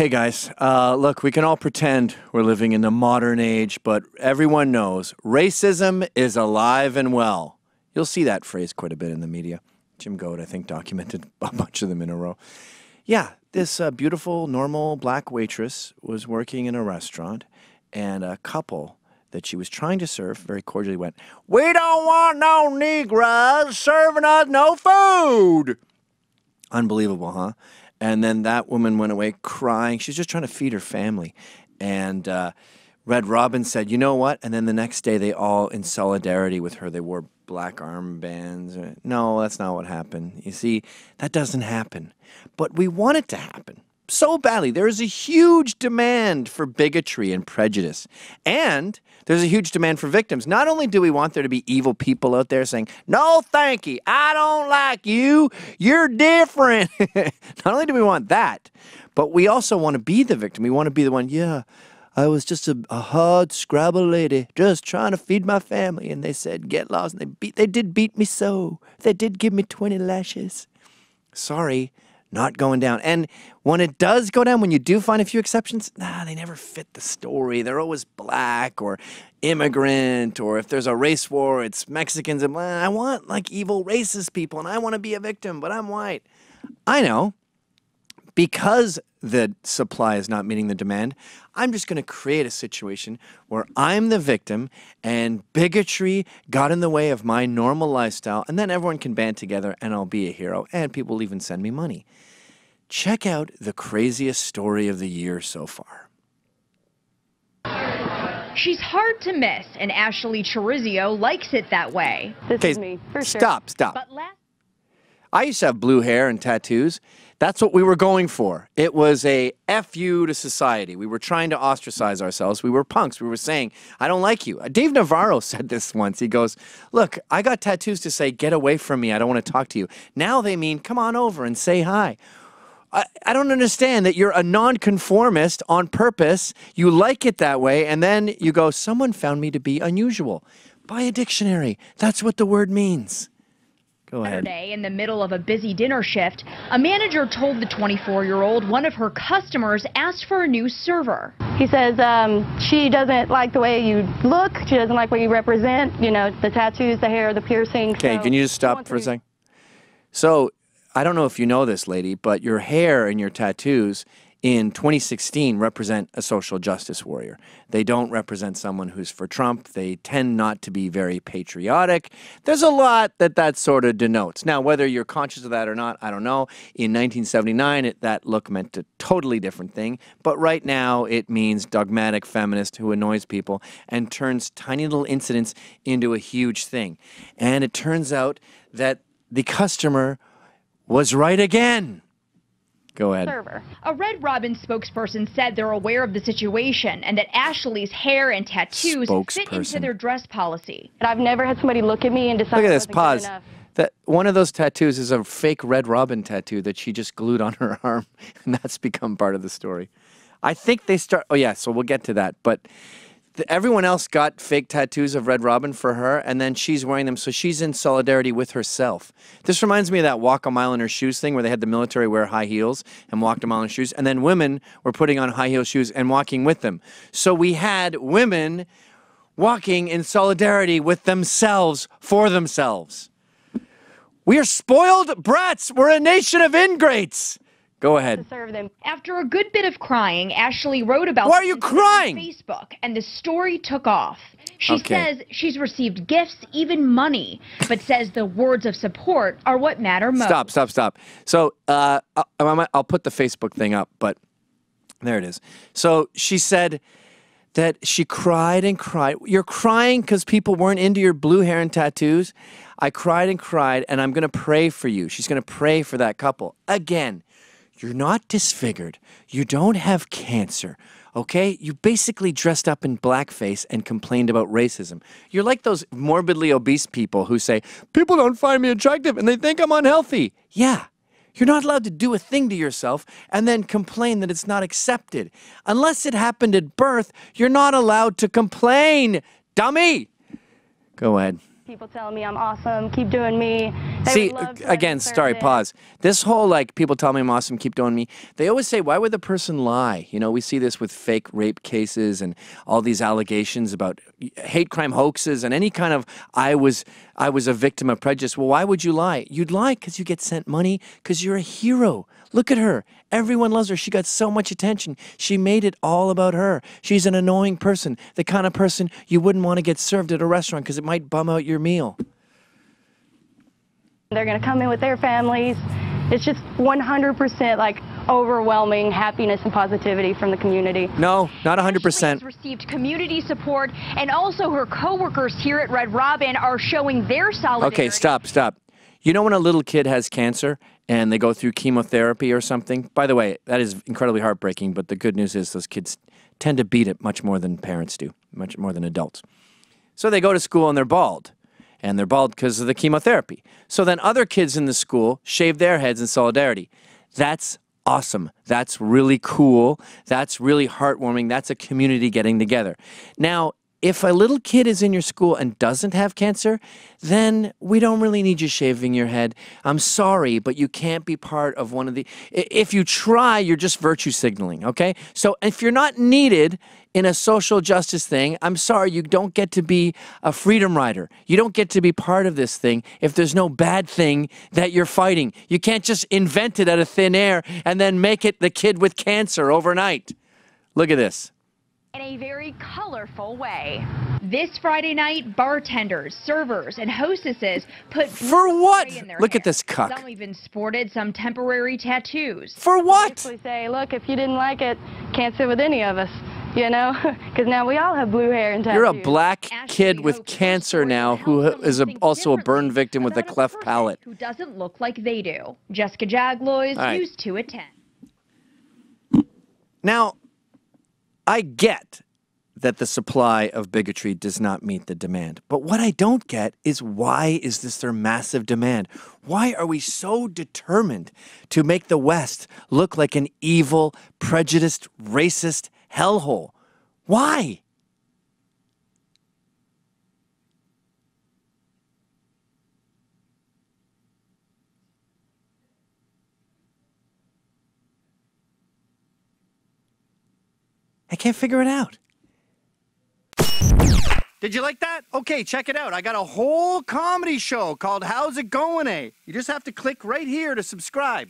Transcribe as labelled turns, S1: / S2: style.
S1: Hey guys, uh, look, we can all pretend we're living in the modern age, but everyone knows racism is alive and well. You'll see that phrase quite a bit in the media. Jim Goad, I think, documented a bunch of them in a row. Yeah, this uh, beautiful, normal black waitress was working in a restaurant, and a couple that she was trying to serve very cordially went, We don't want no Negroes serving us no food. Unbelievable, huh? And then that woman went away crying. She's just trying to feed her family. And uh, Red Robin said, You know what? And then the next day, they all, in solidarity with her, they wore black armbands. No, that's not what happened. You see, that doesn't happen. But we want it to happen so badly. There is a huge demand for bigotry and prejudice. And there's a huge demand for victims. Not only do we want there to be evil people out there saying, no, thank you, I don't like you, you're different. Not only do we want that, but we also want to be the victim. We want to be the one, yeah, I was just a, a hard scrabble lady, just trying to feed my family. And they said, get lost. And they, beat, they did beat me so. They did give me 20 lashes. Sorry, not going down. And when it does go down, when you do find a few exceptions, nah, they never fit the story. They're always black or immigrant, or if there's a race war, it's Mexicans. And I want like evil racist people, and I want to be a victim, but I'm white. I know. Because the supply is not meeting the demand, I'm just going to create a situation where I'm the victim and bigotry got in the way of my normal lifestyle, and then everyone can band together and I'll be a hero, and people will even send me money. Check out the craziest story of the year so far.
S2: She's hard to miss, and Ashley Chorizio likes it that way.
S3: This okay, is me, for
S1: sure. Stop, stop. I used to have blue hair and tattoos. That's what we were going for. It was a F you to society. We were trying to ostracize ourselves. We were punks. We were saying, I don't like you. Dave Navarro said this once. He goes, Look, I got tattoos to say, get away from me. I don't want to talk to you. Now they mean, come on over and say hi. I, I don't understand that you're a nonconformist on purpose. You like it that way, and then you go, someone found me to be unusual. Buy a dictionary. That's what the word means. Go ahead.
S2: Saturday, in the middle of a busy dinner shift, a manager told the 24-year-old one of her customers asked for a new server.
S3: He says um, she doesn't like the way you look. She doesn't like what you represent. You know, the tattoos, the hair, the piercing.
S1: Okay, so can you just stop for a second? So I don't know if you know this, lady, but your hair and your tattoos in 2016 represent a social justice warrior. They don't represent someone who's for Trump. They tend not to be very patriotic. There's a lot that that sort of denotes. Now, whether you're conscious of that or not, I don't know. In 1979, it, that look meant a totally different thing. But right now, it means dogmatic feminist who annoys people and turns tiny little incidents into a huge thing. And it turns out that the customer was right again. Go ahead.
S2: Server. A Red Robin spokesperson said they're aware of the situation and that Ashley's hair and tattoos fit into their dress policy.
S3: But I've never had somebody look at me and decide.
S1: Look at this pause. That one of those tattoos is a fake Red Robin tattoo that she just glued on her arm, and that's become part of the story. I think they start. Oh yeah, so we'll get to that, but everyone else got fake tattoos of Red Robin for her, and then she's wearing them, so she's in solidarity with herself. This reminds me of that walk a mile in her shoes thing where they had the military wear high heels and walked a mile in shoes, and then women were putting on high heel shoes and walking with them. So we had women walking in solidarity with themselves for themselves. We are spoiled brats. We're a nation of ingrates. Go ahead.
S3: serve them.
S2: After a good bit of crying, Ashley wrote about
S1: Why are you crying?
S2: on Facebook, and the story took off. She okay. says she's received gifts, even money, but says the words of support are what matter most.
S1: Stop, stop, stop. So uh, I'll, I'll put the Facebook thing up, but there it is. So she said that she cried and cried. You're crying because people weren't into your blue hair and tattoos. I cried and cried, and I'm going to pray for you. She's going to pray for that couple. Again, you're not disfigured. You don't have cancer. Okay? You basically dressed up in blackface and complained about racism. You're like those morbidly obese people who say, People don't find me attractive and they think I'm unhealthy. Yeah. You're not allowed to do a thing to yourself and then complain that it's not accepted. Unless it happened at birth, you're not allowed to complain. Dummy! Go ahead
S3: people telling me I'm awesome, keep doing me. They
S1: See,
S3: would love to
S1: again, sorry, pause. This whole like people tell me I'm awesome, keep doing me. They always say, why would the person lie? You know, we see this with fake rape cases and all these allegations about hate crime hoaxes and any kind of I was I was a victim of prejudice. Well, why would you lie? You'd lie because you get sent money because you're a hero. Look at her. Everyone loves her. She got so much attention. She made it all about her. She's an annoying person, the kind of person you wouldn't want to get served at a restaurant because it might bum out your meal.
S3: They're going to come in with their families. It's just 100% like overwhelming happiness and positivity from the community.
S1: No, not 100%.
S2: has received community support, and also her coworkers here at Red Robin are showing their solidarity.
S1: Okay, stop, stop. You know when a little kid has cancer and they go through chemotherapy or something? By the way, that is incredibly heartbreaking, but the good news is those kids tend to beat it much more than parents do, much more than adults. So they go to school and they're bald. And they're bald because of the chemotherapy. So then other kids in the school shave their heads in solidarity. That's awesome. That's really cool. That's really heartwarming. That's a community getting together. Now, if a little kid is in your school and doesn't have cancer, then we don't really need you shaving your head. I'm sorry, but you can't be part of one of the. If you try, you're just virtue signaling, okay? So if you're not needed in a social justice thing, I'm sorry, you don't get to be a freedom rider. You don't get to be part of this thing if there's no bad thing that you're fighting. You can't just invent it out of thin air and then make it the kid with cancer overnight. Look at this.
S2: In a very colorful way. This Friday night, bartenders, servers, and hostesses put
S1: For what?
S2: spray in their
S1: Look at
S2: hair.
S1: this cuck.
S2: Some even sported some temporary tattoos.
S1: For what?
S3: Basically say, look, if you didn't like it, can't sit with any of us, you know? Because now we all have blue hair and tattoos.
S1: You're a black kid with cancer now
S2: will
S1: who
S2: help
S1: is a, also a burn victim with a cleft
S2: person
S1: palate.
S2: Who doesn't look like they do. Jessica Jaglois,
S1: All right.
S2: News 2 at 10.
S1: Now, I get that the supply of bigotry does not meet the demand. But what I don't get is why is this their massive demand? Why are we so determined to make the West look like an evil, prejudiced, racist hellhole? Why? I can't figure it out. Did you like that? Okay, check it out. I got a whole comedy show called How's It Going, A. You just have to click right here to subscribe.